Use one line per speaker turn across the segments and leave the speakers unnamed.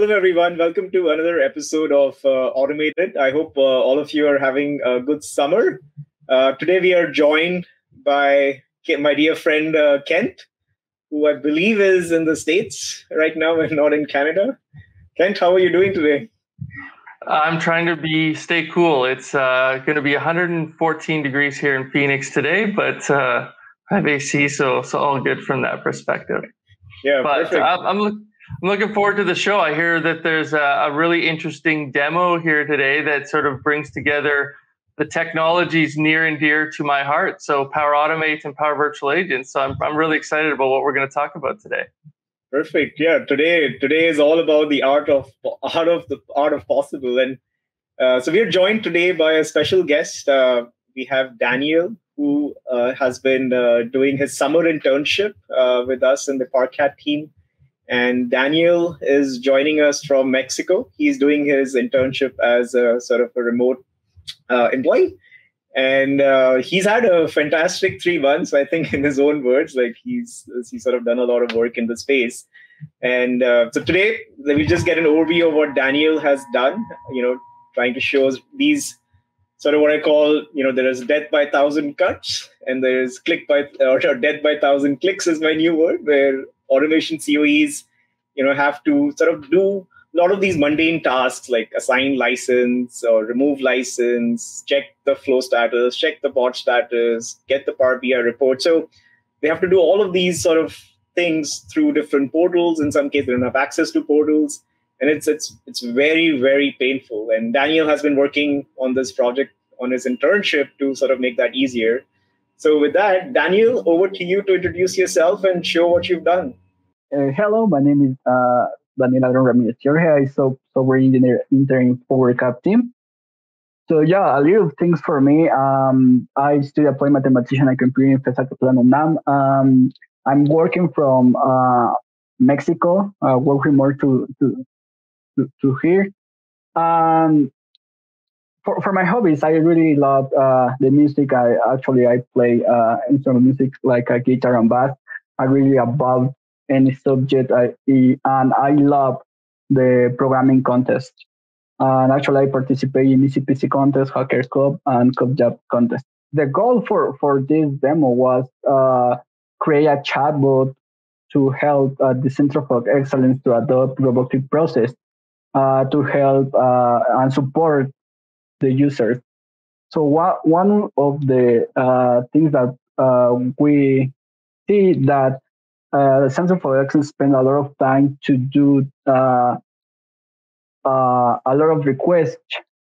Hello, everyone. Welcome to another episode of uh, Automate It. I hope uh, all of you are having a good summer. Uh, today, we are joined by my dear friend uh, Kent, who I believe is in the States right now and not in Canada. Kent, how are you doing today?
I'm trying to be stay cool. It's uh, going to be 114 degrees here in Phoenix today, but uh, I have AC, so so all good from that perspective.
Yeah,
but
perfect.
I'm, I'm I'm looking forward to the show. I hear that there's a, a, really interesting demo here today that sort of brings together the technologies near and dear to my heart. So Power Automate and Power Virtual Agents. So I'm, I'm really excited about what we're going to talk about today.
Perfect. Yeah. Today, today is all about the art of art of the art of possible. And uh, so we are joined today by a special guest. Uh, we have Daniel, who uh, has been uh, doing his summer internship uh, with us in the Power CAT team and Daniel is joining us from Mexico. He's doing his internship as a sort of a remote uh, employee. And uh, he's had a fantastic three months, I think, in his own words. Like he's he's sort of done a lot of work in the space. And uh, so today, we'll just get an overview of what Daniel has done. You know, trying to show these sort of what I call, you know, there is death by thousand cuts, and there is click by or death by thousand clicks is my new word, where automation COEs, you know, have to sort of do a lot of these mundane tasks like assign license or remove license, check the flow status, check the bot status, get the Power BI report. So they have to do all of these sort of things through different portals. In some cases, they don't have access to portals. And it's it's it's very, very painful. And Daniel has been working on this project on his internship to sort of make that easier. So, with that, Daniel, over to you to introduce yourself and show what you've done.
Uh, hello, my name is uh, Daniel Adron Ramirez Jorge. I'm so software engineer intern for CAT team. So yeah, a little things for me. Um, I study applied mathematician and computer in FESA UNAM. Um, I'm working from uh, Mexico, uh, working more to to to, to here. Um, for, for my hobbies, I really love uh, the music. I actually I play uh, instrumental music like a guitar and bass. I really above any subject. I and I love the programming contest. And actually, I participate in ICPC contest, Hackers Club, and CubeJab contest. The goal for for this demo was uh, create a chatbot to help uh, the Center for Excellence to adopt robotic process uh, to help uh, and support the users. So what, one of the uh, things that uh, we see that uh, the Center for Excellence spend a lot of time to do uh, uh, a lot of requests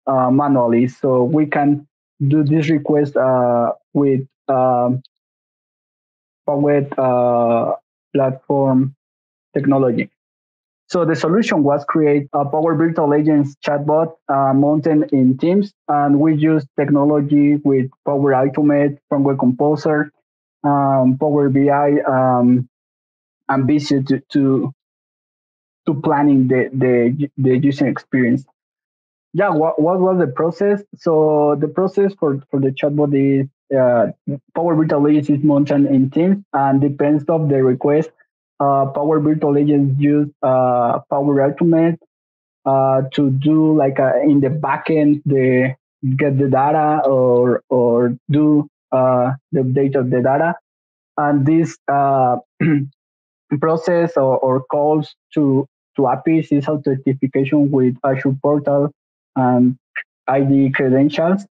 uh, manually. So we can do this request with um, with platform technology. So the solution was create a Power Virtual Agents chatbot uh, mounted in Teams, and we use technology with Power Automate, Framework Composer, um, Power BI, um, and Visio to, to to planning the, the the user experience. Yeah, what, what was the process? So the process for, for the chatbot is uh, Power Virtual Agents is mounted in Teams and depends of the request uh, Power Virtual Agents use uh, Power Automate uh, to do like a, uh, in the backend the get the data or or do uh, the update of the data, and this process or, or calls to to APIs is authentication with Azure Portal and ID credentials.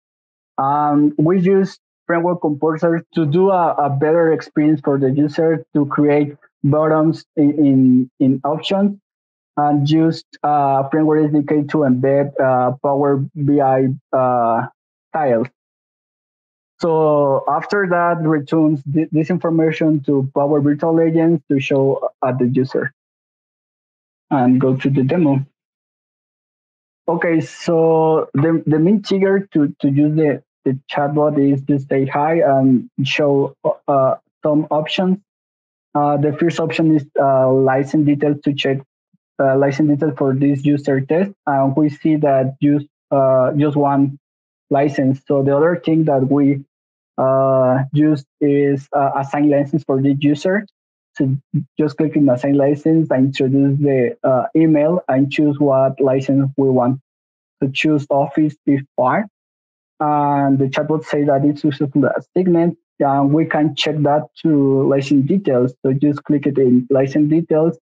Um, we use Framework Composer to do a, a better experience for the user to create buttons in, in, in options and used uh, framework SDK to embed uh, Power BI uh, tiles. So after that, returns th- this information to Power Virtual Agents to show at the user. And go to the demo. Okay, so the, the main trigger to, to use the, the chatbot is to say hi and show uh, some options uh, the first option is uh, license details to check uh, license details for this user test. And we see that use uh, just one license. So the other thing that we uh, use is uh, assign license for this user. So just click in assign license and introduce the email and choose what license we want to choose Office if part. And the chatbot says that it's successful assignment. And we can check that to license details. So just click it in license details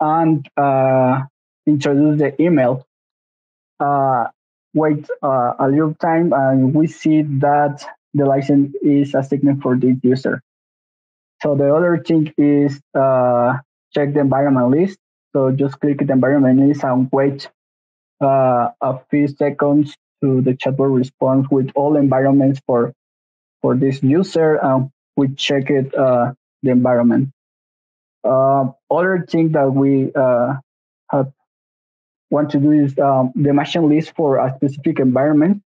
and uh, introduce the email. Uh, wait uh, a little time and we see that the license is assigned for this user. So the other thing is uh, check the environment list. So just click the environment list and wait uh, a few seconds to the chatbot response with all environments for for this user, and we check it uh, the environment. Uh, other thing that we uh, have want to do is um, the machine list for a specific environment.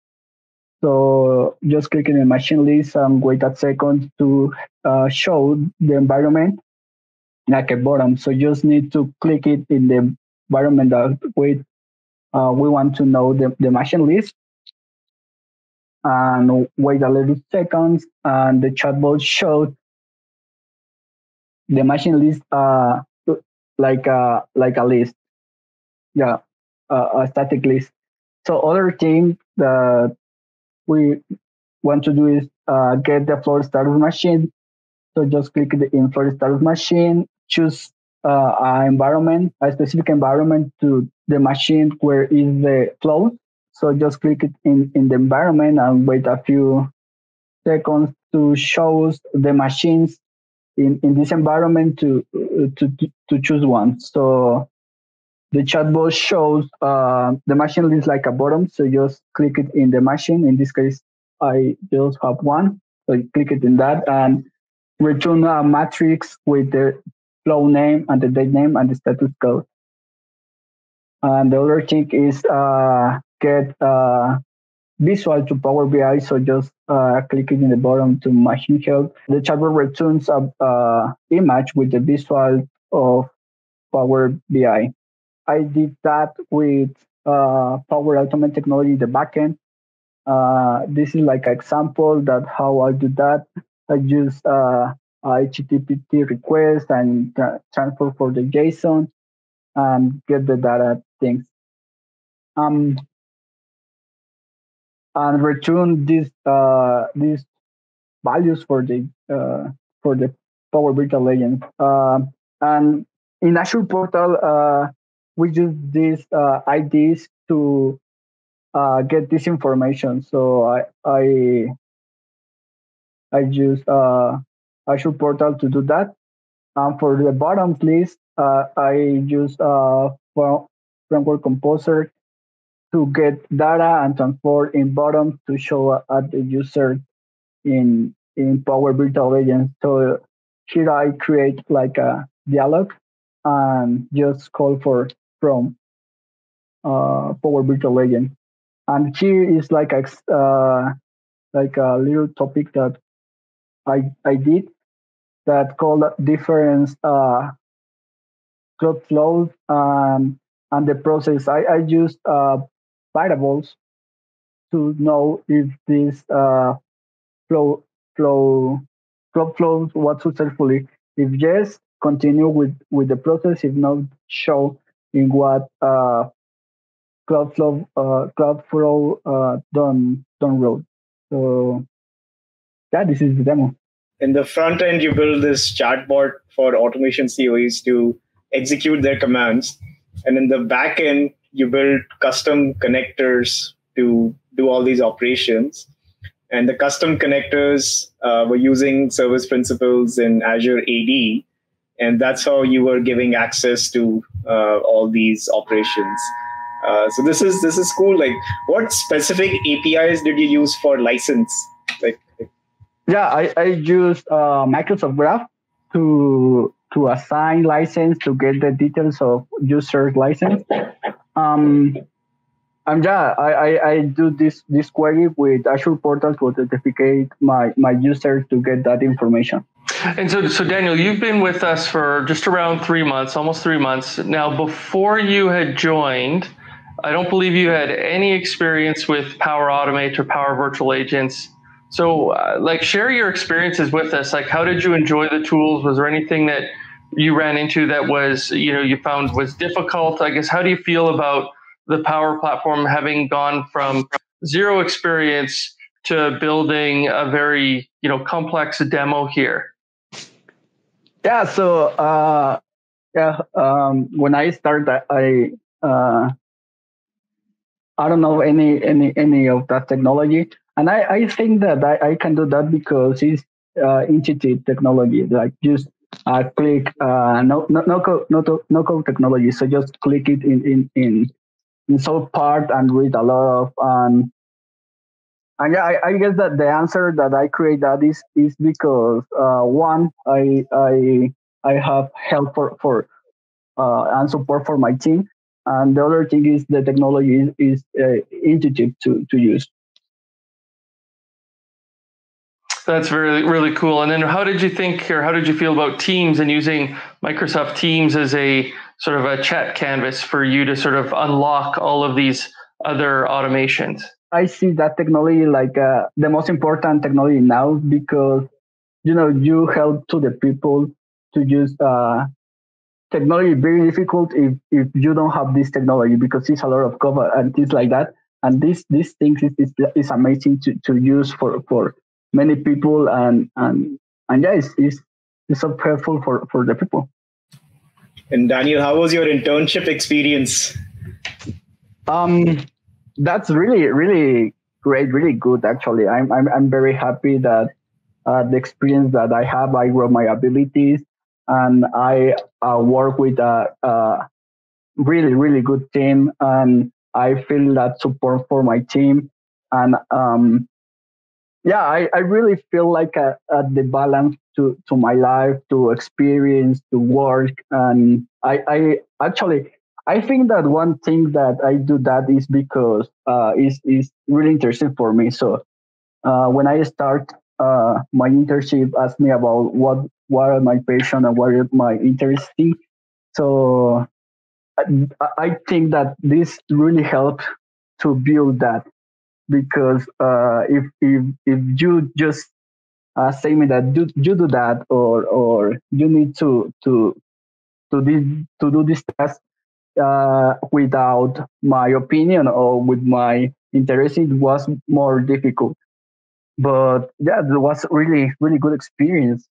So just click in the machine list and wait a second to uh, show the environment like a bottom. So you just need to click it in the environment that we, uh, we want to know the, the machine list and wait a little seconds and the chatbot showed the machine list uh, like a, like a list. Yeah, uh, a static list. So other thing that we want to do is uh, get the flow status machine. So just click the in flow status machine, choose uh, environment, a specific environment to the machine where is the flow. So just click it in, in the environment and wait a few seconds to show the machines in, in this environment to, to, to choose one. So the chatbot shows uh, the machine list like a bottom. So just click it in the machine. In this case, I just have one. So click it in that and return a matrix with the flow name and the date name and the status code. And the other thing is uh, get uh, visual to Power BI. So just uh, click it in the bottom to machine help. The chatbot returns a uh, image with the visual of Power BI. I did that with uh, Power Automate technology, the backend. Uh, this is like an example that how I do that. I use uh, HTTP request and tra- transfer for the JSON and get the data things. Um, and return these uh, these values for the uh, for the Power Virtual Agent. Uh, and in Azure Portal, uh, we use these uh, IDs to uh, get this information. So I I I use uh, Azure Portal to do that. And for the bottom list, uh, I use uh, Framework Composer to get data and transport in bottom to show at the user in in Power Virtual Agent. So here I create like a dialog and just call for from uh, Power Virtual Agent. And here is like a uh, like a little topic that I I did that called difference uh, cloud flows and and the process. I I used uh, variables to know if this uh, flow flow flow flows was successfully. If yes, continue with with the process. If not, show in what uh, Cloudflow uh, Cloudflow uh, done done wrote. So yeah, this is the demo.
In the front end, you build this chatbot for automation COEs to execute their commands, and in the back end, you build custom connectors to do all these operations. And the custom connectors uh, were using service principals in Azure AD, and that's how you were giving access to uh, all these operations. Uh, so this is this is cool. Like, what specific APIs did you use for license? Like,
yeah, I I used uh, Microsoft Graph to to assign license to get the details of user's license. Um, and yeah, I, I, I do this this query with Azure Portal to authenticate my my user to get that information.
And so, so Daniel, you've been with us for just around three months, almost three months. Now, before you had joined, I don't believe you had any experience with Power Automate or Power Virtual Agents. So, uh, like, share your experiences with us. Like, how did you enjoy the tools? Was there anything that you ran into that was you know you found was difficult? I guess how do you feel about the Power Platform having gone from zero experience to building a very you know complex demo here?
Yeah. So uh, yeah, um, when I started, I uh, I don't know any any any of that technology, and I, I think that I, I can do that because it's uh, intuitive technology. Like just uh, click uh, no no no code no, no technology. So just click it in in in in some part and read a lot of um, and yeah, I, I, guess that the answer that I create that is is because uh, one I I I have help for for uh, and support for my team, and the other thing is the technology is, is uh, intuitive to to use.
That's really really cool. And then, how did you think, or how did you feel about Teams and using Microsoft Teams as a sort of a chat canvas for you to sort of unlock all of these other automations?
I see that technology like uh, the most important technology now because you know you help to the people to use uh, technology very difficult if, if you don't have this technology because it's a lot of cover and things like that and this these things is, is, is amazing to, to use for for many people and and and yeah, it's it's, it's so helpful for for the people.
And Daniel, how was your internship experience?
Um, that's really really great, really good. Actually, I'm I'm I'm very happy that uh, the experience that I have, I grow my abilities, and I uh, work with a, a really really good team, and I feel that support for my team, and um, yeah, I, I really feel like a, a, the balance to, to my life, to experience, to work. And I, I actually, I think that one thing that I do that is because uh, is is really interesting for me. So uh, when I start uh, my internship, asked me about what what are my passion and what are my interesting. So I, I think that this really helped to build that because uh, if if if you just uh, say me that you, you do that or or you need to to to this to do this task uh, without my opinion or with my interest, it was more difficult. But yeah, it was really really good experience.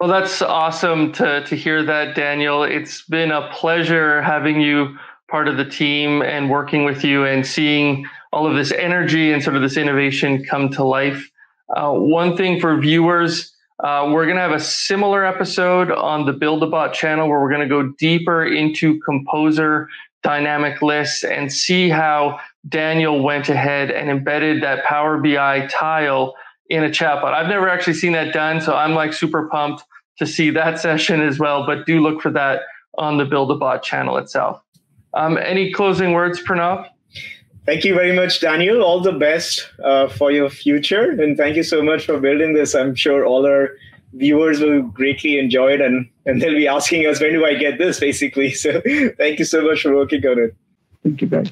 Well, that's awesome to to hear that, Daniel. It's been a pleasure having you part of the team and working with you and seeing all of this energy and sort of this innovation come to life. Uh, one thing for viewers, uh, we're going to have a similar episode on the Build-A-Bot channel where we're going to go deeper into Composer dynamic lists and see how Daniel went ahead and embedded that Power BI tile in a chatbot. I've never actually seen that done, so I'm like super pumped to see that session as well. But do look for that on the Build-A-Bot channel itself. Um, any closing words, Pranav?
Thank you very much, Daniel. All the best uh, for your future. And thank you so much for building this. I'm sure all our viewers will greatly enjoy it and, and they'll be asking us, when do I get this, basically. So thank you so much for working on it.
Thank you, guys.